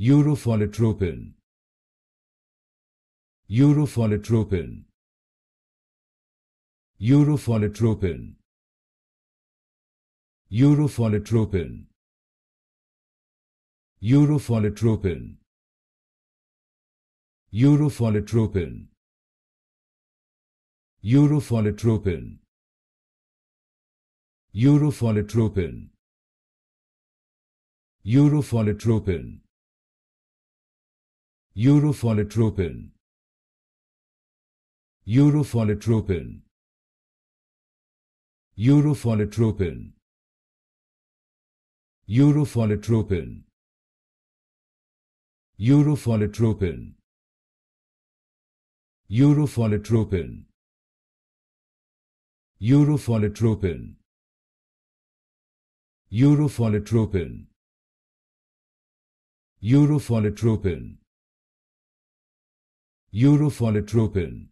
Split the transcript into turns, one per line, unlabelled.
Europholotropin Europholotropin Europholotropin Europholotropin Europholotropin Europholotropin Europholotropin Europholotropin Europholotropin Europholotropin Europholotropin Europholotropin Europholotropin Europholotropin Europholotropin Europholotropin Europholotropin Europholotropin Europholitropin